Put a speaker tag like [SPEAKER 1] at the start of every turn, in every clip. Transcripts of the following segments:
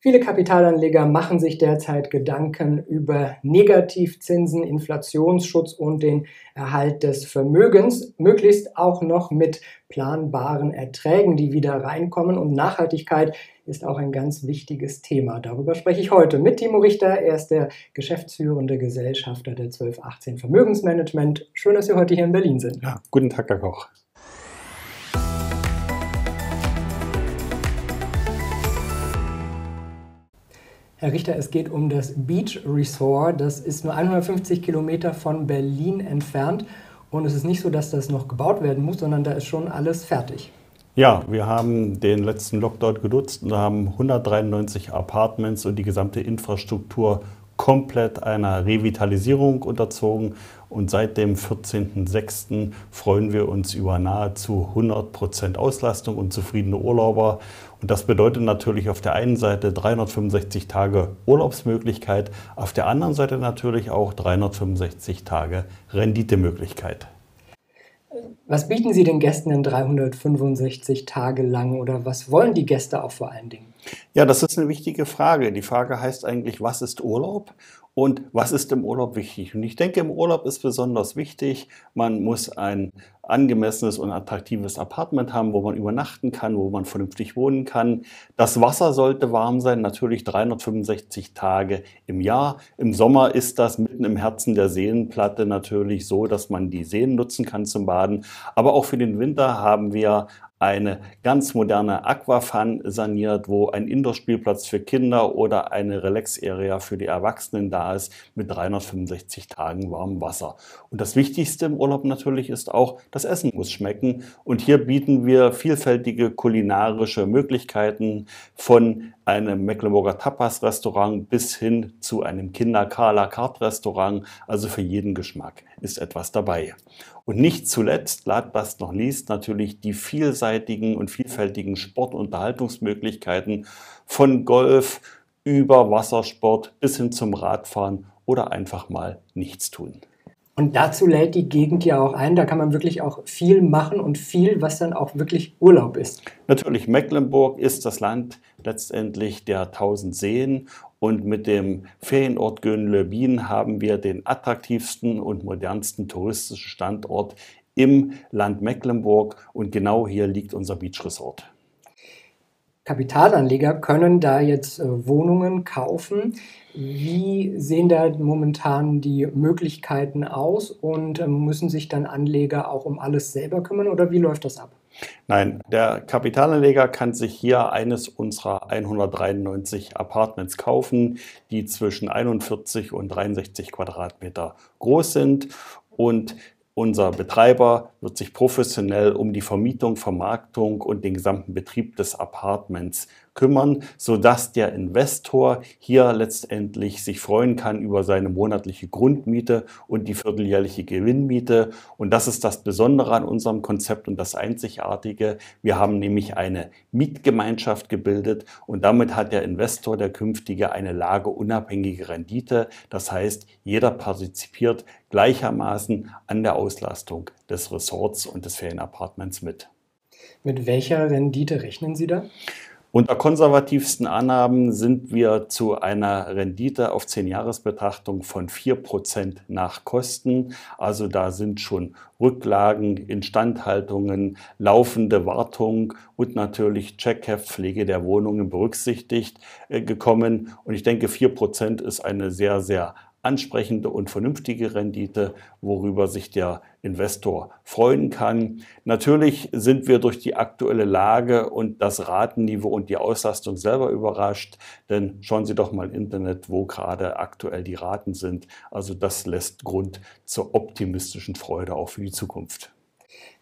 [SPEAKER 1] Viele Kapitalanleger machen sich derzeit Gedanken über Negativzinsen, Inflationsschutz und den Erhalt des Vermögens, möglichst auch noch mit planbaren Erträgen, die wieder reinkommen. Und Nachhaltigkeit ist auch ein ganz wichtiges Thema. Darüber spreche ich heute mit Timo Richter. Er ist der geschäftsführende Gesellschafter der 1218 Vermögensmanagement. Schön, dass Sie heute hier in Berlin sind.
[SPEAKER 2] Ja, guten Tag, Herr Koch.
[SPEAKER 1] Herr Richter, es geht um das Beach Resort. Das ist nur 150 Kilometer von Berlin entfernt. Und es ist nicht so, dass das noch gebaut werden muss, sondern da ist schon alles fertig.
[SPEAKER 2] Ja, wir haben den letzten Lockdown genutzt und haben 193 Apartments und die gesamte Infrastruktur komplett einer Revitalisierung unterzogen. Und seit dem 14.06. freuen wir uns über nahezu 100 Prozent Auslastung und zufriedene Urlauber. Und das bedeutet natürlich auf der einen Seite 365 Tage Urlaubsmöglichkeit, auf der anderen Seite natürlich auch 365 Tage Renditemöglichkeit.
[SPEAKER 1] Was bieten Sie den Gästen in 365 Tage lang oder was wollen die Gäste auch vor allen Dingen?
[SPEAKER 2] Ja, das ist eine wichtige Frage. Die Frage heißt eigentlich, was ist Urlaub? Und was ist im Urlaub wichtig? Und ich denke, im Urlaub ist besonders wichtig, man muss ein angemessenes und attraktives Apartment haben, wo man übernachten kann, wo man vernünftig wohnen kann. Das Wasser sollte warm sein, natürlich 365 Tage im Jahr. Im Sommer ist das mitten im Herzen der Seenplatte natürlich so, dass man die Seen nutzen kann zum Baden. Aber auch für den Winter haben wir eine ganz moderne Aquafun saniert, wo ein Indoor-Spielplatz für Kinder oder eine Relax-Area für die Erwachsenen da ist mit 365 Tagen warmem Wasser. Und das Wichtigste im Urlaub natürlich ist auch, das Essen muss schmecken. Und hier bieten wir vielfältige kulinarische Möglichkeiten von einem Mecklenburger Tapas-Restaurant bis hin zu einem Kinder-Carla-Cart-Restaurant. Also für jeden Geschmack ist etwas dabei. Und nicht zuletzt, last not least, natürlich die vielseitigen und vielfältigen Sport- und Unterhaltungsmöglichkeiten von Golf über Wassersport bis hin zum Radfahren oder einfach mal nichts tun.
[SPEAKER 1] Und dazu lädt die Gegend ja auch ein. Da kann man wirklich auch viel machen und viel, was dann auch wirklich Urlaub ist.
[SPEAKER 2] Natürlich, Mecklenburg ist das Land letztendlich der tausend Seen. Und mit dem Ferienort Göhnlöbin haben wir den attraktivsten und modernsten touristischen Standort im Land Mecklenburg. Und genau hier liegt unser Beach Resort.
[SPEAKER 1] Kapitalanleger können da jetzt äh, Wohnungen kaufen. Wie sehen da momentan die Möglichkeiten aus und ähm, müssen sich dann Anleger auch um alles selber kümmern oder wie läuft das ab?
[SPEAKER 2] Nein, der Kapitalanleger kann sich hier eines unserer 193 Apartments kaufen, die zwischen 41 und 63 Quadratmeter groß sind und unser Betreiber wird sich professionell um die Vermietung, Vermarktung und den gesamten Betrieb des Apartments kümmern, sodass der Investor hier letztendlich sich freuen kann über seine monatliche Grundmiete und die vierteljährliche Gewinnmiete. Und das ist das Besondere an unserem Konzept und das Einzigartige. Wir haben nämlich eine Mietgemeinschaft gebildet und damit hat der Investor, der künftige, eine lageunabhängige Rendite. Das heißt, jeder partizipiert gleichermaßen an der Auslastung des Resorts und des Ferienapartments mit.
[SPEAKER 1] Mit welcher Rendite rechnen Sie da?
[SPEAKER 2] Unter konservativsten Annahmen sind wir zu einer Rendite auf 10-Jahres-Betrachtung von 4% nach Kosten. Also da sind schon Rücklagen, Instandhaltungen, laufende Wartung und natürlich Checkheftpflege der Wohnungen berücksichtigt äh, gekommen. Und ich denke, 4% ist eine sehr, sehr ansprechende und vernünftige Rendite, worüber sich der Investor freuen kann. Natürlich sind wir durch die aktuelle Lage und das Ratenniveau und die Auslastung selber überrascht, denn schauen Sie doch mal im Internet, wo gerade aktuell die Raten sind. Also das lässt Grund zur optimistischen Freude auch für die Zukunft.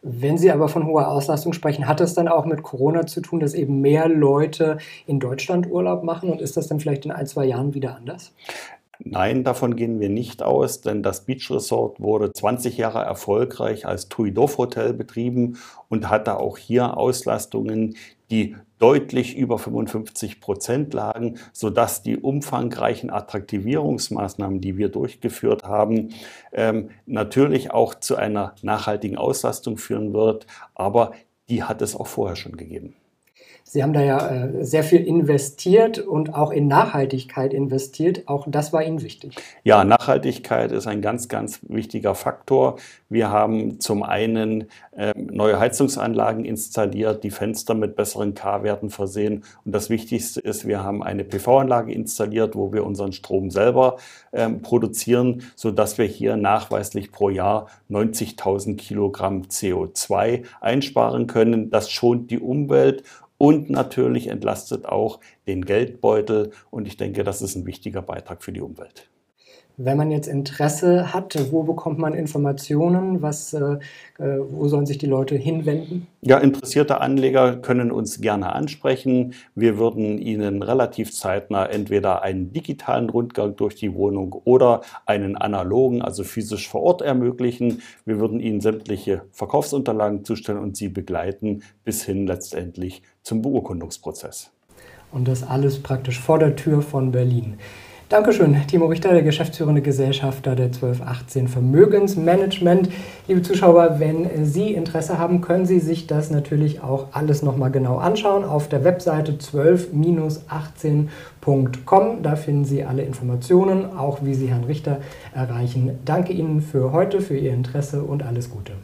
[SPEAKER 1] Wenn Sie aber von hoher Auslastung sprechen, hat das dann auch mit Corona zu tun, dass eben mehr Leute in Deutschland Urlaub machen und ist das dann vielleicht in ein, zwei Jahren wieder anders?
[SPEAKER 2] Nein, davon gehen wir nicht aus, denn das Beach Resort wurde 20 Jahre erfolgreich als Tuidov Hotel betrieben und hatte auch hier Auslastungen, die deutlich über 55 Prozent lagen, sodass die umfangreichen Attraktivierungsmaßnahmen, die wir durchgeführt haben, ähm, natürlich auch zu einer nachhaltigen Auslastung führen wird. Aber die hat es auch vorher schon gegeben.
[SPEAKER 1] Sie haben da ja äh, sehr viel investiert und auch in Nachhaltigkeit investiert. Auch das war Ihnen wichtig.
[SPEAKER 2] Ja, Nachhaltigkeit ist ein ganz, ganz wichtiger Faktor. Wir haben zum einen äh, neue Heizungsanlagen installiert, die Fenster mit besseren K-Werten versehen. Und das Wichtigste ist, wir haben eine PV-Anlage installiert, wo wir unseren Strom selber äh, produzieren, sodass wir hier nachweislich pro Jahr 90.000 Kilogramm CO2 einsparen können. Das schont die Umwelt und natürlich entlastet auch den Geldbeutel. Und ich denke, das ist ein wichtiger Beitrag für die Umwelt.
[SPEAKER 1] Wenn man jetzt Interesse hat, wo bekommt man Informationen? Was, äh, äh, wo sollen sich die Leute hinwenden?
[SPEAKER 2] Ja, interessierte Anleger können uns gerne ansprechen. Wir würden Ihnen relativ zeitnah entweder einen digitalen Rundgang durch die Wohnung oder einen analogen, also physisch vor Ort ermöglichen. Wir würden Ihnen sämtliche Verkaufsunterlagen zustellen und Sie begleiten bis hin letztendlich zum Beurkundungsprozess.
[SPEAKER 1] Und das alles praktisch vor der Tür von Berlin. Dankeschön, Timo Richter, der geschäftsführende Gesellschafter der 1218 Vermögensmanagement. Liebe Zuschauer, wenn Sie Interesse haben, können Sie sich das natürlich auch alles nochmal genau anschauen auf der Webseite 12-18.com. Da finden Sie alle Informationen, auch wie Sie Herrn Richter erreichen. Danke Ihnen für heute, für Ihr Interesse und alles Gute.